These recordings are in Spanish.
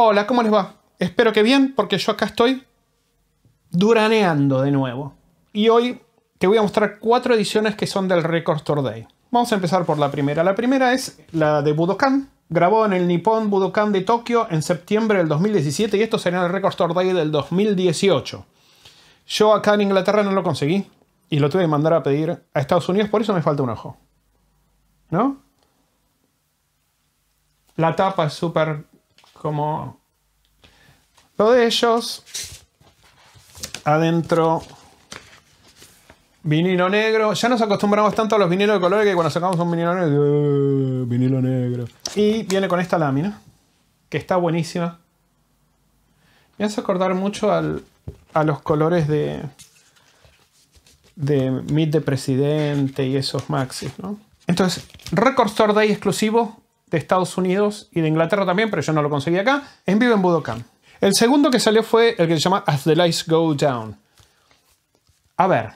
Hola, ¿cómo les va? Espero que bien, porque yo acá estoy duraneando de nuevo. Y hoy te voy a mostrar cuatro ediciones que son del Record Store Day. Vamos a empezar por la primera. La primera es la de Budokan. Grabó en el Nippon Budokan de Tokio en septiembre del 2017 y esto sería el Record Store Day del 2018. Yo acá en Inglaterra no lo conseguí y lo tuve que mandar a pedir a Estados Unidos, por eso me falta un ojo. ¿No? La tapa es súper como lo de ellos. Adentro vinilo negro. Ya nos acostumbramos tanto a los vinilos de colores que cuando sacamos un vinilo negro, uh, vinilo negro. Y viene con esta lámina, que está buenísima. Me hace acordar mucho a los colores de de Meet de Presidente y esos maxis, ¿no? Entonces, Record Store Day exclusivo de Estados Unidos y de Inglaterra también, pero yo no lo conseguí acá, en vivo en Budokan. El segundo que salió fue el que se llama As the Lights Go Down. A ver,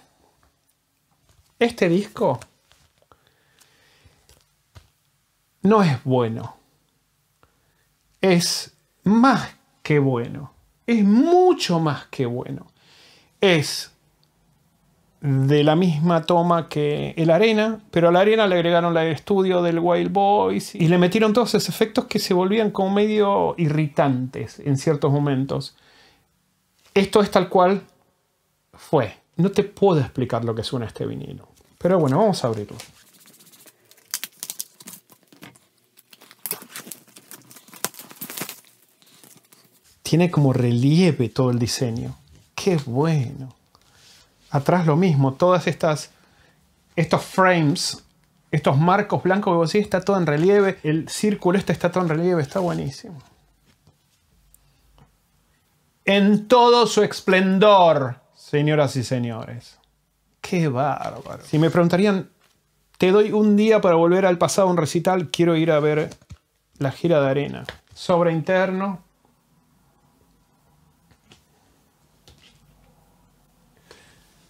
este disco no es bueno. Es más que bueno. Es mucho más que bueno. Es de la misma toma que el Arena, pero a la Arena le agregaron el estudio del Wild Boys y le metieron todos esos efectos que se volvían como medio irritantes en ciertos momentos. Esto es tal cual fue. No te puedo explicar lo que suena este vinilo. Pero bueno, vamos a abrirlo. Tiene como relieve todo el diseño. ¡Qué bueno! Atrás lo mismo, todas estas estos frames, estos marcos blancos que vos está todo en relieve, el círculo este está todo en relieve, está buenísimo. En todo su esplendor, señoras y señores. Qué bárbaro. Si me preguntarían, te doy un día para volver al pasado a un recital, quiero ir a ver la gira de arena. Sobre interno,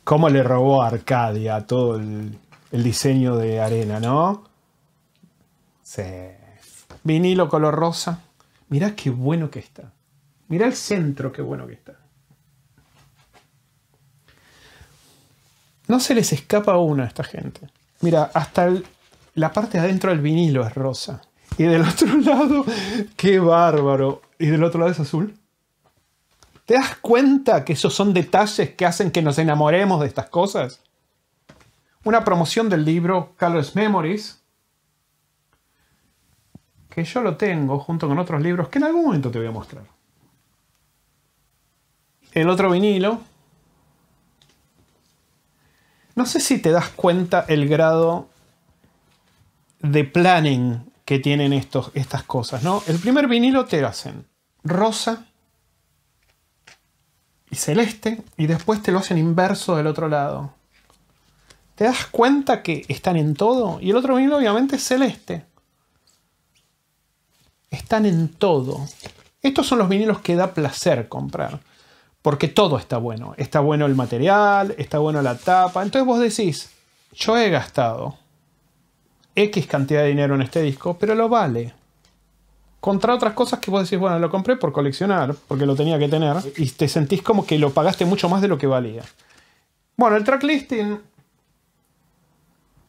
cómo le robó a Arcadia todo el, diseño de arena, ¿no? Sí. Vinilo color rosa. Mirá qué bueno que está. Mirá el centro, qué bueno que está. No se les escapa una a esta gente. Mira, hasta la parte de adentro del vinilo es rosa. Y del otro lado, qué bárbaro. Y del otro lado es azul. ¿Te das cuenta que esos son detalles que hacen que nos enamoremos de estas cosas? Una promoción del libro Colors Memories, que yo lo tengo junto con otros libros que en algún momento te voy a mostrar. El otro vinilo. No sé si te das cuenta el grado de planning que tienen estos, estas cosas, ¿no? El primer vinilo te hacen rosa, y celeste y después te lo hacen inverso del otro lado. ¿Te das cuenta que están en todo? Y el otro vinilo obviamente es celeste. Están en todo. Estos son los vinilos que da placer comprar. Porque todo está bueno. Está bueno el material, está bueno la tapa. Entonces vos decís, yo he gastado X cantidad de dinero en este disco, pero lo vale contra otras cosas que vos decís, bueno, lo compré por coleccionar, porque lo tenía que tener, y te sentís como que lo pagaste mucho más de lo que valía. Bueno, el tracklisting...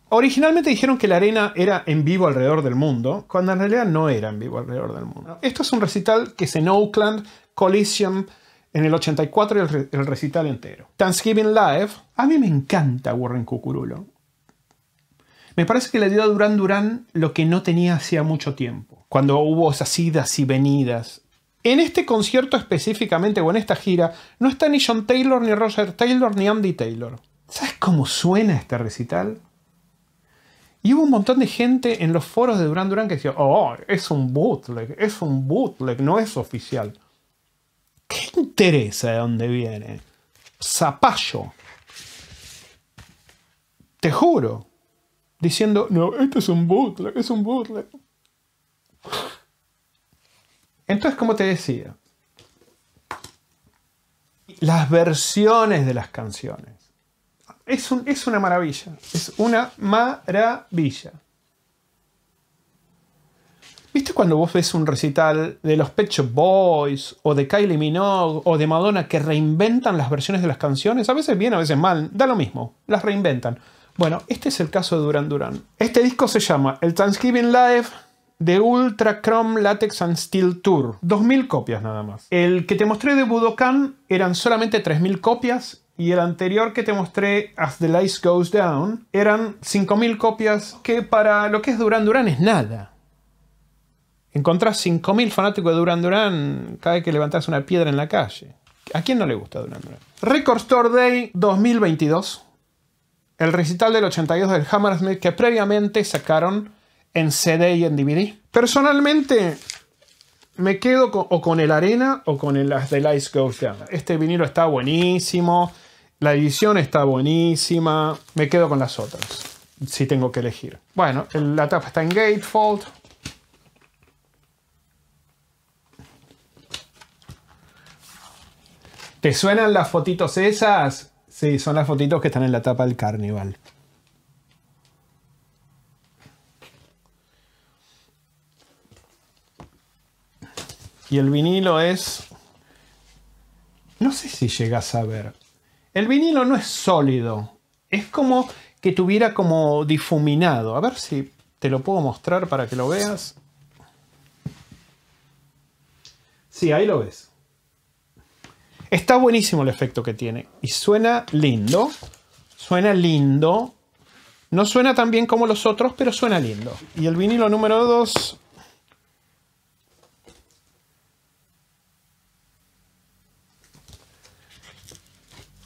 Originalmente dijeron que la arena era en vivo alrededor del mundo, cuando en realidad no era en vivo alrededor del mundo. Esto es un recital que es en Oakland, Coliseum, en el 84 y el, el recital entero. Thanksgiving Live, a mí me encanta Warren Cucurulo. Me parece que le dio a Duran Duran lo que no tenía hacía mucho tiempo, cuando hubo esas idas y venidas. En este concierto específicamente, o en esta gira, no está ni John Taylor, ni Roger Taylor, ni Andy Taylor. ¿Sabes cómo suena este recital? Y hubo un montón de gente en los foros de Duran Duran que decía, oh, es un bootleg, es un bootleg, no es oficial. ¿Qué interesa de dónde viene? Zapallo. Te juro diciendo, no, esto es un bootleg, es un bootleg. Entonces, como te decía, las versiones de las canciones. Es, una maravilla, es una maravilla. ¿Viste cuando vos ves un recital de los Pet Boys o de Kylie Minogue o de Madonna que reinventan las versiones de las canciones? A veces bien, a veces mal, da lo mismo, las reinventan. Bueno, este es el caso de Duran Duran. Este disco se llama El Thanksgiving Live de Ultra Chrome Latex and Steel Tour. 2.000 copias nada más. El que te mostré de Budokan eran solamente 3.000 copias y el anterior que te mostré, As the Lights Goes Down, eran 5.000 copias que para lo que es Duran Duran es nada. Encontrás 5.000 fanáticos de Duran Duran cada vez que levantás una piedra en la calle. ¿A quién no le gusta Duran Duran? Record Store Day 2022. El recital del 82 del Hammersmith que previamente sacaron en CD y en DVD. Personalmente me quedo con, o con el Arena o con el As the Lights Goes Down. Este vinilo está buenísimo. La edición está buenísima. Me quedo con las otras. Si tengo que elegir. Bueno, la tapa está en gatefold. ¿Te suenan las fotitos esas? Sí, son las fotitos que están en la tapa del Carnival. Y el vinilo es... No sé si llegas a ver. El vinilo no es sólido. Es como que tuviera como difuminado. A ver si te lo puedo mostrar para que lo veas. Sí, ahí lo ves. Está buenísimo el efecto que tiene. Y suena lindo. Suena lindo. No suena tan bien como los otros, pero suena lindo. Y el vinilo número 2.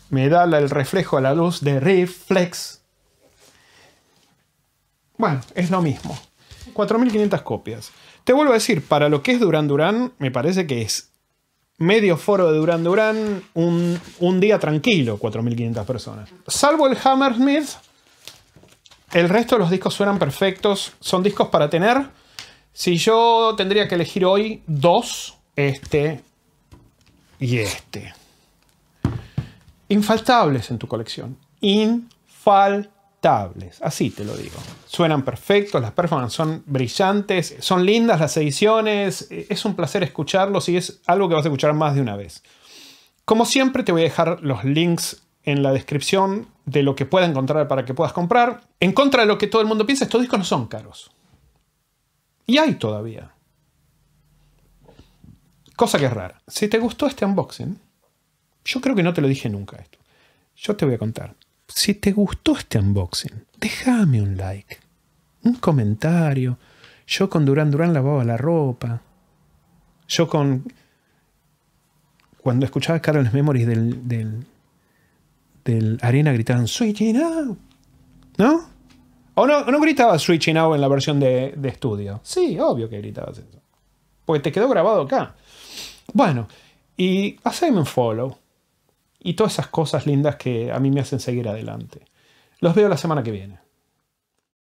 Me da el reflejo a la luz de Reflex. Bueno, es lo mismo. 4.500 copias. Te vuelvo a decir, para lo que es Duran Duran, me parece que es medio foro de Duran Duran, un, un día tranquilo, 4.500 personas. Salvo el Hammersmith, el resto de los discos suenan perfectos, son discos para tener. Si yo tendría que elegir hoy dos, este y este. Infaltables en tu colección. Infaltables así te lo digo. Suenan perfectos, las performances son brillantes, son lindas las ediciones, es un placer escucharlos y es algo que vas a escuchar más de una vez. Como siempre te voy a dejar los links en la descripción de lo que puedas encontrar para que puedas comprar. En contra de lo que todo el mundo piensa, estos discos no son caros. Y hay todavía. Cosa que es rara. Si te gustó este unboxing, yo creo que no te lo dije nunca esto. Yo te voy a contar si te gustó este unboxing, déjame un like, un comentario. Yo con Duran Duran lavaba la ropa. Yo con. Cuando escuchaba Carlos Memories del, del, del Arena gritaban Switching Out. ¿No? ¿O no, no gritabas Switching Out en la versión de, de estudio? Sí, obvio que gritabas eso. Porque te quedó grabado acá. Bueno, y haceme un follow y todas esas cosas lindas que a mí me hacen seguir adelante. Los veo la semana que viene.